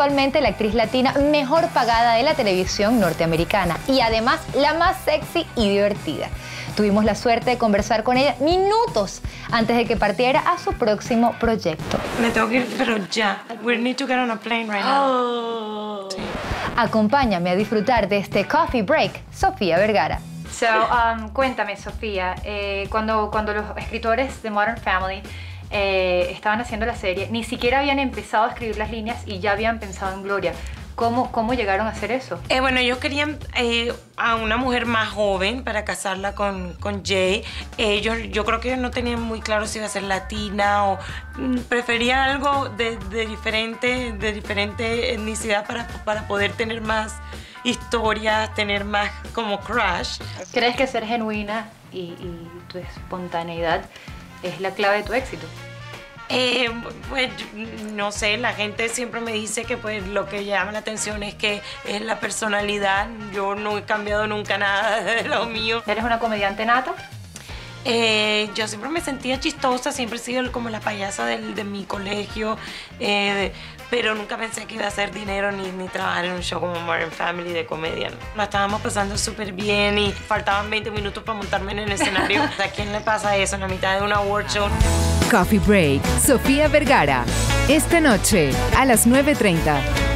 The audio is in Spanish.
actualmente la actriz latina mejor pagada de la televisión norteamericana y además la más sexy y divertida. Tuvimos la suerte de conversar con ella minutos antes de que partiera a su próximo proyecto. Me tengo que ir, pero ya. We need to get on a plane right now. Oh. Acompáñame a disfrutar de este coffee break, Sofía Vergara. So, um, cuéntame, Sofía, eh, cuando, cuando los escritores de Modern Family eh, estaban haciendo la serie, ni siquiera habían empezado a escribir las líneas y ya habían pensado en Gloria. ¿Cómo, cómo llegaron a hacer eso? Eh, bueno, ellos querían eh, a una mujer más joven para casarla con, con Jay. Ellos, yo creo que ellos no tenían muy claro si iba a ser latina o mm, preferían algo de, de, diferente, de diferente etnicidad para, para poder tener más historias, tener más como crush. ¿Crees que ser genuina y, y tu espontaneidad es la clave de tu éxito? Eh, pues no sé, la gente siempre me dice que pues lo que llama la atención es que es la personalidad. Yo no he cambiado nunca nada de lo mío. ¿Eres una comediante nata? Eh, yo siempre me sentía chistosa, siempre he sido como la payasa del, de mi colegio, eh, pero nunca pensé que iba a hacer dinero ni, ni trabajar en un show como Modern Family de comedia. ¿no? La estábamos pasando súper bien y faltaban 20 minutos para montarme en el escenario. ¿A quién le pasa eso en la mitad de una award show? Coffee Break, Sofía Vergara. Esta noche a las 9.30.